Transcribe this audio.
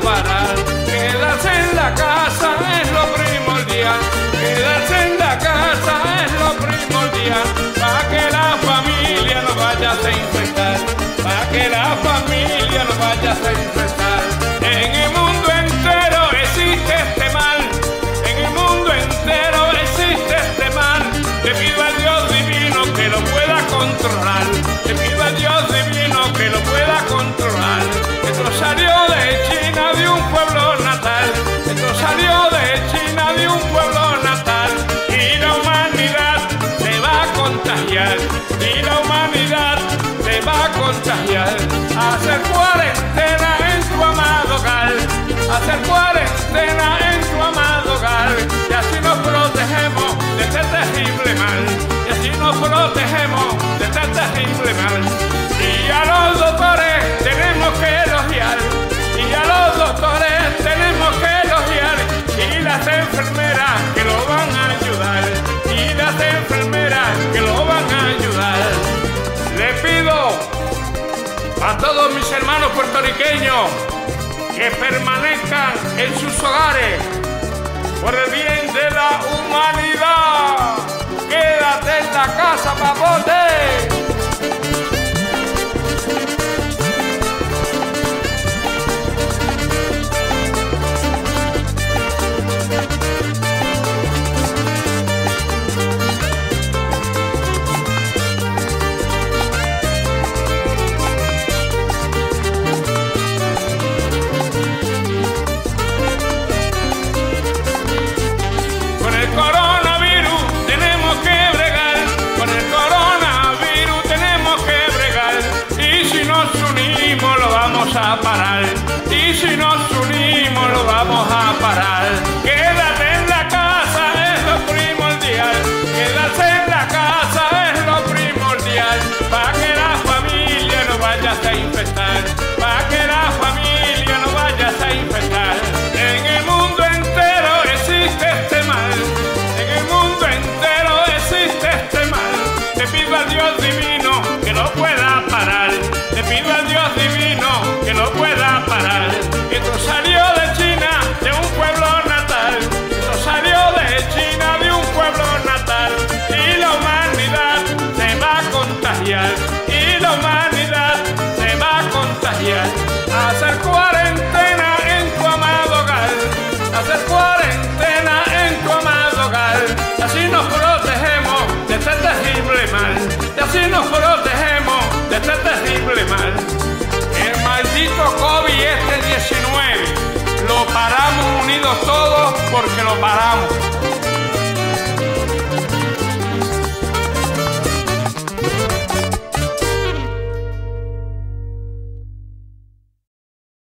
Quedarse en la casa es lo primordial. Quedarse en la casa es lo primordial. Para que la familia no vaya a infectar. Para que la familia no vaya a infectar. Salió de China, de un pueblo natal, enfermeras que lo van a ayudar, y las enfermeras que lo van a ayudar. Le pido a todos mis hermanos puertorriqueños que permanezcan en sus hogares por el bien de la humanidad. Quédate en la casa, papote. Y si nos unimos lo vamos a parar. Y la humanidad se va a contagiar. Hacer cuarentena en tu amado hogar, hacer cuarentena en tu amado hogar, y así nos protegemos de este terrible mal, y así nos protegemos de este terrible mal. El maldito COVID este 19 lo paramos unidos todos porque lo paramos.